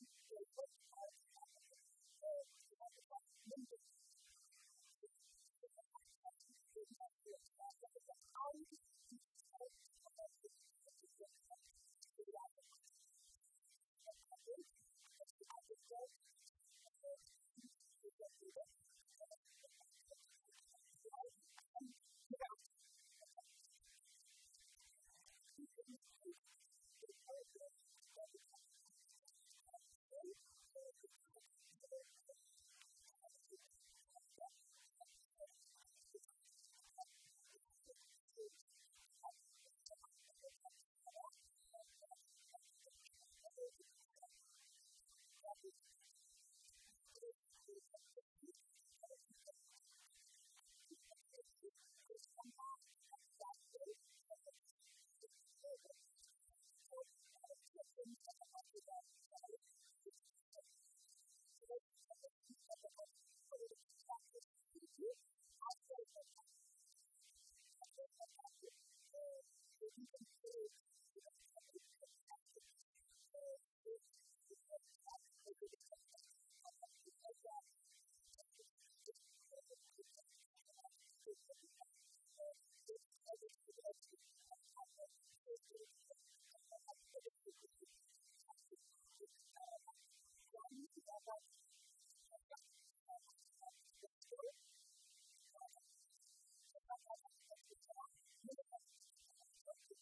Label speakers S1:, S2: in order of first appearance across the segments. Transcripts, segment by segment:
S1: Thank you. truth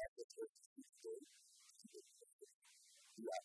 S1: that which was destroyed, you are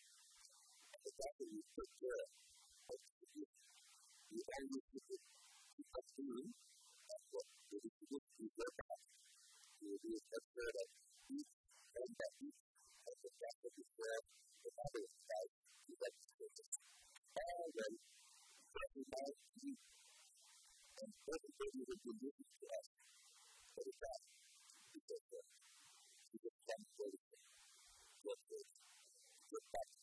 S1: it's after you took care of you. You had to do it. To do it. That's what you do. You have to do your part. You will be a step care of you. And that you have to step to be care of the other side. You have to do it. And then, second night, you and every day you will do this to us. But it's not. Because, uh, you just can't go You have to just, just, just,